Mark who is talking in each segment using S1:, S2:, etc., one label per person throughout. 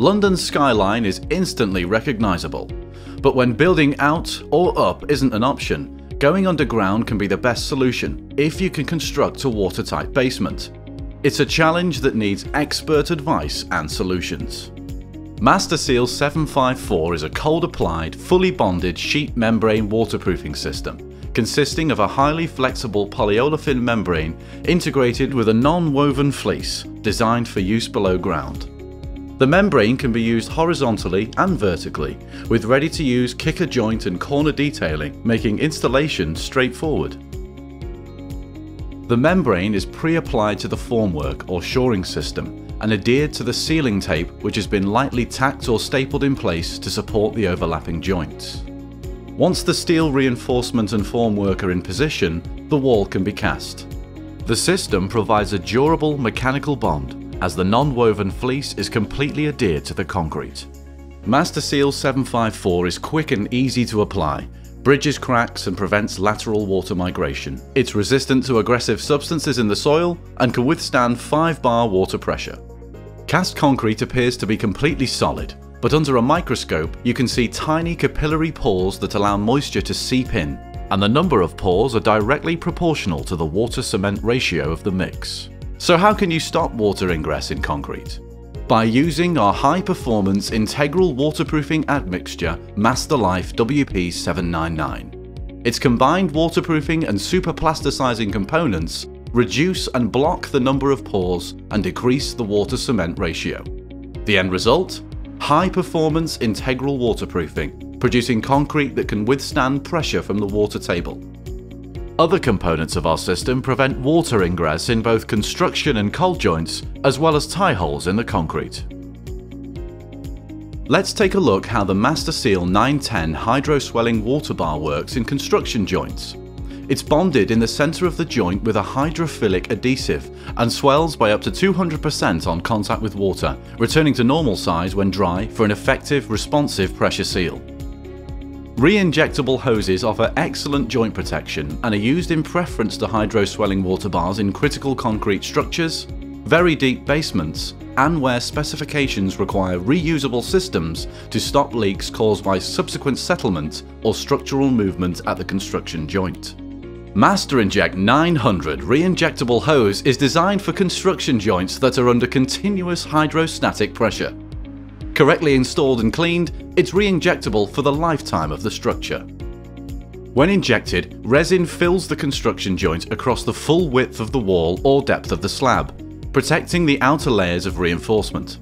S1: London's skyline is instantly recognisable. But when building out or up isn't an option, going underground can be the best solution if you can construct a watertight basement. It's a challenge that needs expert advice and solutions. MasterSeal 754 is a cold applied, fully bonded sheet membrane waterproofing system consisting of a highly flexible polyolefin membrane integrated with a non-woven fleece designed for use below ground. The membrane can be used horizontally and vertically, with ready-to-use kicker joint and corner detailing making installation straightforward. The membrane is pre-applied to the formwork or shoring system and adhered to the sealing tape which has been lightly tacked or stapled in place to support the overlapping joints. Once the steel reinforcement and formwork are in position, the wall can be cast. The system provides a durable mechanical bond as the non-woven fleece is completely adhered to the concrete. MasterSeal 754 is quick and easy to apply, bridges cracks and prevents lateral water migration. It's resistant to aggressive substances in the soil and can withstand 5 bar water pressure. Cast concrete appears to be completely solid, but under a microscope you can see tiny capillary pores that allow moisture to seep in, and the number of pores are directly proportional to the water-cement ratio of the mix. So how can you stop water ingress in concrete? by using our high-performance integral waterproofing admixture MasterLife WP799. Its combined waterproofing and superplasticizing components reduce and block the number of pores and decrease the water-cement ratio. The end result? High-performance integral waterproofing, producing concrete that can withstand pressure from the water table. Other components of our system prevent water ingress in both construction and cold joints, as well as tie holes in the concrete. Let's take a look how the MasterSeal 910 hydro swelling water bar works in construction joints. It's bonded in the centre of the joint with a hydrophilic adhesive and swells by up to 200% on contact with water, returning to normal size when dry for an effective responsive pressure seal. Re-injectable hoses offer excellent joint protection and are used in preference to hydro-swelling water bars in critical concrete structures, very deep basements, and where specifications require reusable systems to stop leaks caused by subsequent settlement or structural movement at the construction joint. MasterInject 900 re-injectable hose is designed for construction joints that are under continuous hydrostatic pressure. Correctly installed and cleaned, it's re-injectable for the lifetime of the structure. When injected, resin fills the construction joint across the full width of the wall or depth of the slab, protecting the outer layers of reinforcement.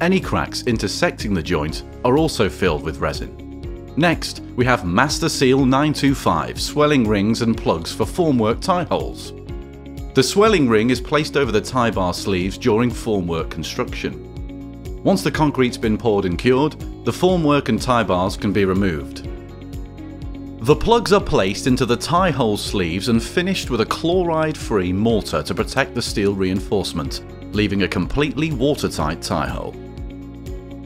S1: Any cracks intersecting the joint are also filled with resin. Next, we have MasterSeal 925 swelling rings and plugs for formwork tie holes. The swelling ring is placed over the tie bar sleeves during formwork construction. Once the concrete's been poured and cured, the formwork and tie bars can be removed. The plugs are placed into the tie hole sleeves and finished with a chloride-free mortar to protect the steel reinforcement, leaving a completely watertight tie hole.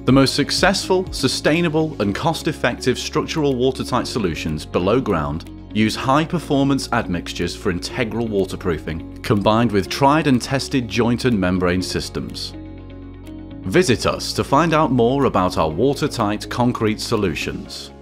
S1: The most successful, sustainable and cost-effective structural watertight solutions below ground use high-performance admixtures for integral waterproofing, combined with tried and tested joint and membrane systems. Visit us to find out more about our watertight concrete solutions.